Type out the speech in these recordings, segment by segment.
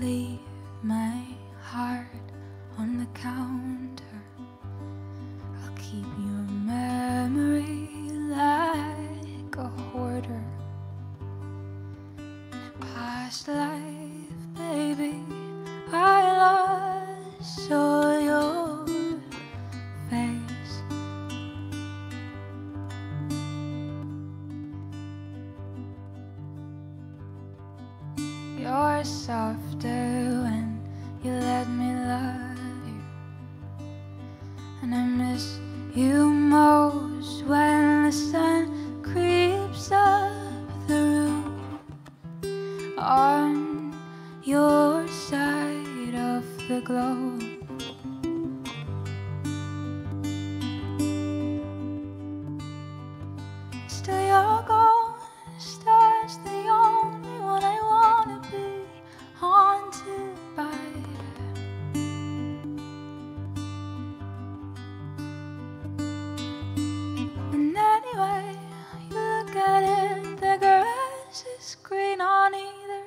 leave my You're softer when you let me love you. And I miss you most when the sun creeps up the roof on your side of the globe. Still, your ghost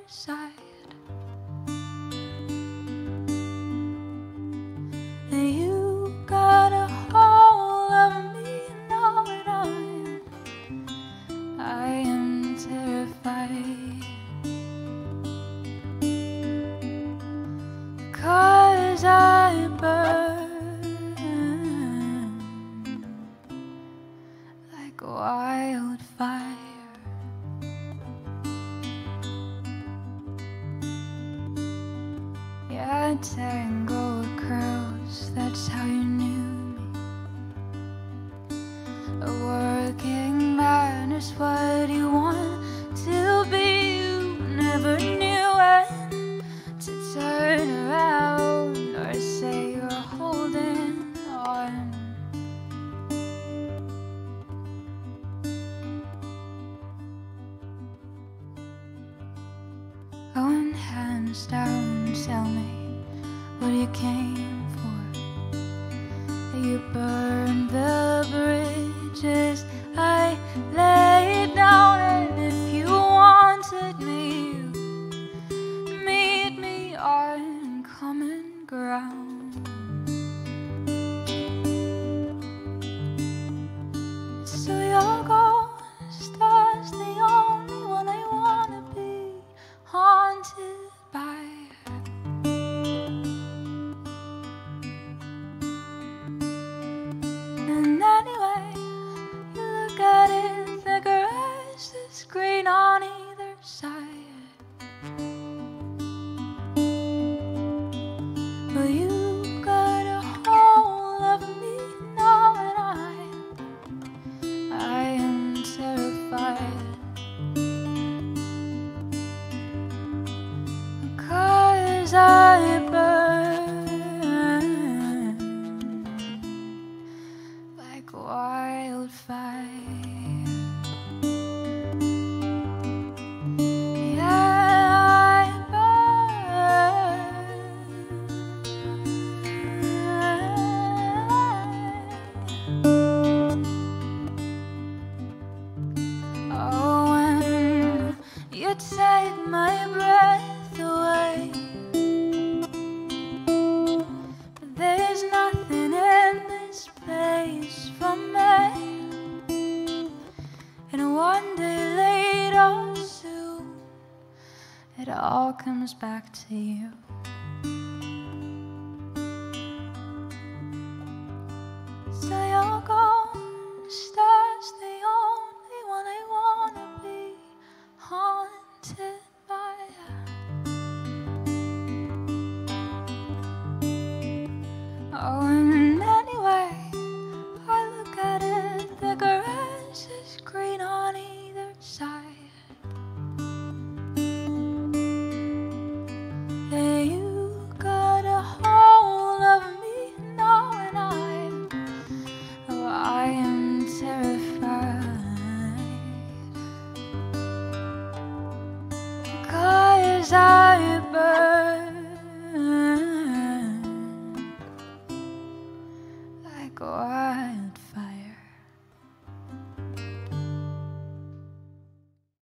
side. Yeah, tangled curls, that's how you knew me. A working man is what you want to be. You never knew when to turn around or say you're holding on. Going hands down, tell me what you came for. You burned the bridges I laid down, and if you wanted me, you meet me on common ground. So your ghost is the Cause I burn like wildfire. Yeah, I burn. Oh, when you take my breath it all comes back to you.